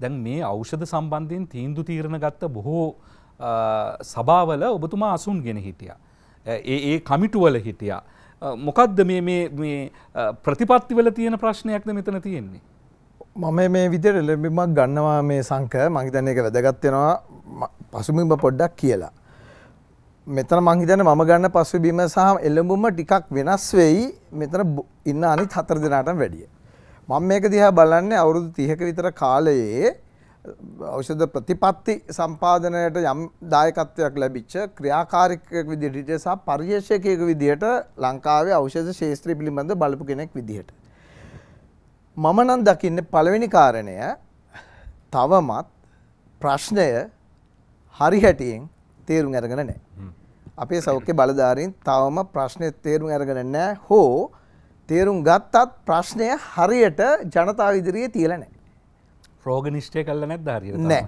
දැන් මේ ඖෂධ සම්බන්ධයෙන් තීන්දු තීරණ ගත්ත බොහෝ සභාවල ඔබතුමා අසුන් ගෙන හිටිය. ඒ ඒ කමිටුවල හිටියා. මොකක්ද මේ ප්‍රතිපත්තිවල තියෙන ප්‍රශ්නයක්ද මෙතන තියෙන්නේ. මම මේ විදිර එලබිමක් ගන්නවා මේ සංක මහිතන එක වැදගත්වෙනවා පසුමිම පොඩ්ඩක් කියලා. මෙතන මංහිතන මම ගන්න පසු බිම සහ එල්ලඹුම ටිකක් වෙනස් වෙයි මෙතන ඉන්න අනිත් හතර දෙනාට වැඩිය. මං මේක දිහා බලන්න අවුරුදු තිහක විතර කාලයේ ඖෂධ ප්‍රතිපත්ති සම්පාදනයට යම් දායකත්වයක් ලැබිච්ච ක්‍රියාකාරිකයක් විදිහට සහ පර්යේෂකයෙකු විදිහට ලංකාවේ ඖෂධ ශාස්ත්‍රය පිළිබඳ බලපු කෙනෙක් විදිහට. මම නම් දකින්නේ පළවෙනි කාරණය තවමත් ප්‍රශ්නය හරි හැටියෙන් තේරුම් අරගෙන නැහැ. අපේ සෞඛ්‍ය බලධාරීන් තවම ප්‍රශ්නය තේරුම් අරගෙන නැහැ හෝ තේරුම් ගත්තත් ප්‍රශ්නය හරියට ජනතාව ඉදිරියේ තියලා නැහැ. රෝග නිෂ්ටය කල්ල නැත් ධාරිය නෑ